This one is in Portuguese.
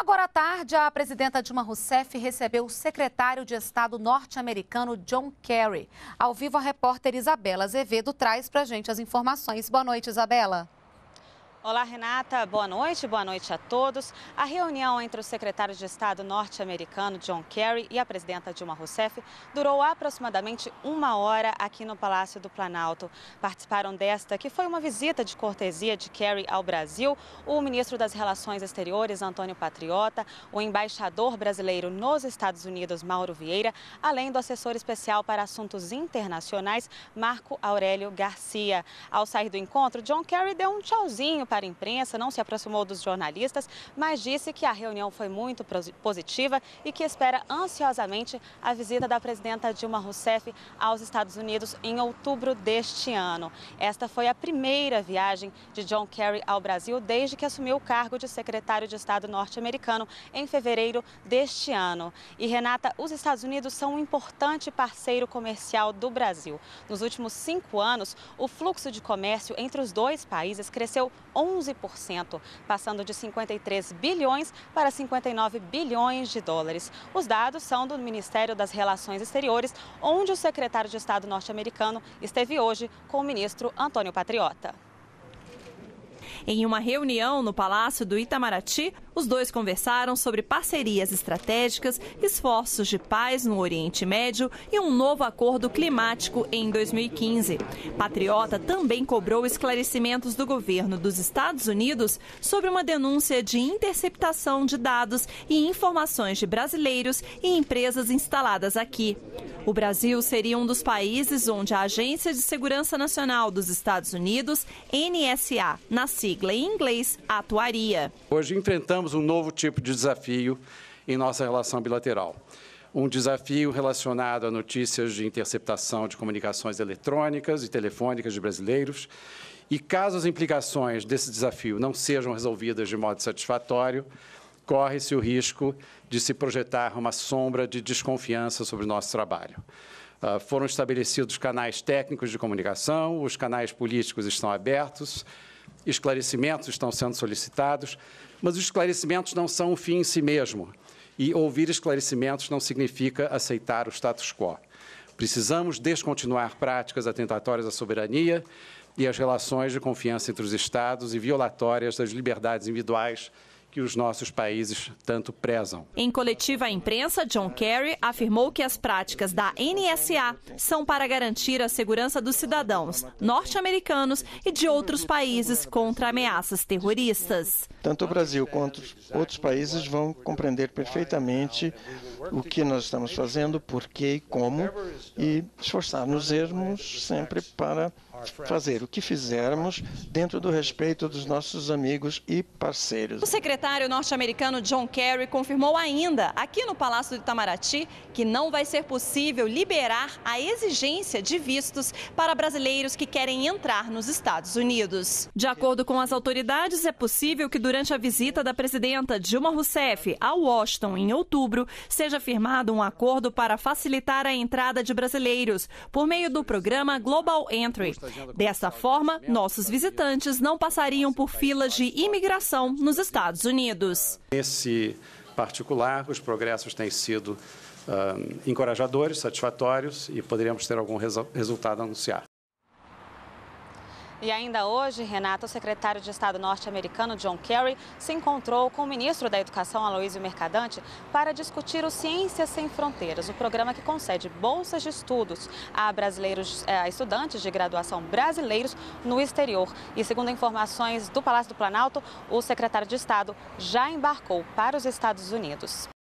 Agora à tarde, a presidenta Dilma Rousseff recebeu o secretário de Estado norte-americano John Kerry. Ao vivo, a repórter Isabela Azevedo traz para gente as informações. Boa noite, Isabela. Olá, Renata. Boa noite, boa noite a todos. A reunião entre o secretário de Estado norte-americano John Kerry e a presidenta Dilma Rousseff durou aproximadamente uma hora aqui no Palácio do Planalto. Participaram desta, que foi uma visita de cortesia de Kerry ao Brasil, o ministro das Relações Exteriores, Antônio Patriota, o embaixador brasileiro nos Estados Unidos, Mauro Vieira, além do assessor especial para assuntos internacionais, Marco Aurélio Garcia. Ao sair do encontro, John Kerry deu um tchauzinho para a imprensa, não se aproximou dos jornalistas, mas disse que a reunião foi muito positiva e que espera ansiosamente a visita da presidenta Dilma Rousseff aos Estados Unidos em outubro deste ano. Esta foi a primeira viagem de John Kerry ao Brasil desde que assumiu o cargo de secretário de Estado norte-americano em fevereiro deste ano. E Renata, os Estados Unidos são um importante parceiro comercial do Brasil. Nos últimos cinco anos, o fluxo de comércio entre os dois países cresceu 11%, passando de 53 bilhões para 59 bilhões de dólares. Os dados são do Ministério das Relações Exteriores, onde o secretário de Estado norte-americano esteve hoje com o ministro Antônio Patriota. Em uma reunião no Palácio do Itamaraty, os dois conversaram sobre parcerias estratégicas, esforços de paz no Oriente Médio e um novo acordo climático em 2015. Patriota também cobrou esclarecimentos do governo dos Estados Unidos sobre uma denúncia de interceptação de dados e informações de brasileiros e empresas instaladas aqui. O Brasil seria um dos países onde a Agência de Segurança Nacional dos Estados Unidos, NSA, na sigla em inglês, atuaria. Hoje enfrentamos um novo tipo de desafio em nossa relação bilateral. Um desafio relacionado a notícias de interceptação de comunicações eletrônicas e telefônicas de brasileiros. E caso as implicações desse desafio não sejam resolvidas de modo satisfatório, corre-se o risco de se projetar uma sombra de desconfiança sobre o nosso trabalho. Uh, foram estabelecidos canais técnicos de comunicação, os canais políticos estão abertos, esclarecimentos estão sendo solicitados, mas os esclarecimentos não são um fim em si mesmo. E ouvir esclarecimentos não significa aceitar o status quo. Precisamos descontinuar práticas atentatórias à soberania e às relações de confiança entre os Estados e violatórias das liberdades individuais que os nossos países tanto prezam. Em coletiva à imprensa, John Kerry afirmou que as práticas da NSA são para garantir a segurança dos cidadãos norte-americanos e de outros países contra ameaças terroristas. Tanto o Brasil quanto outros países vão compreender perfeitamente o que nós estamos fazendo, por quê e como, e esforçar-nos sempre para fazer o que fizermos dentro do respeito dos nossos amigos e parceiros. O secretário norte-americano John Kerry confirmou ainda, aqui no Palácio do Itamaraty, que não vai ser possível liberar a exigência de vistos para brasileiros que querem entrar nos Estados Unidos. De acordo com as autoridades, é possível que durante a visita da presidenta Dilma Rousseff a Washington em outubro, seja firmado um acordo para facilitar a entrada de brasileiros por meio do programa Global Entry. Dessa forma, nossos visitantes não passariam por filas de imigração nos Estados Unidos. Nesse particular, os progressos têm sido uh, encorajadores, satisfatórios e poderíamos ter algum resu resultado a anunciar. E ainda hoje, Renata, o secretário de Estado norte-americano John Kerry se encontrou com o ministro da Educação, Aloysio Mercadante, para discutir o Ciências Sem Fronteiras, o programa que concede bolsas de estudos a brasileiros, eh, a estudantes de graduação brasileiros no exterior. E segundo informações do Palácio do Planalto, o secretário de Estado já embarcou para os Estados Unidos.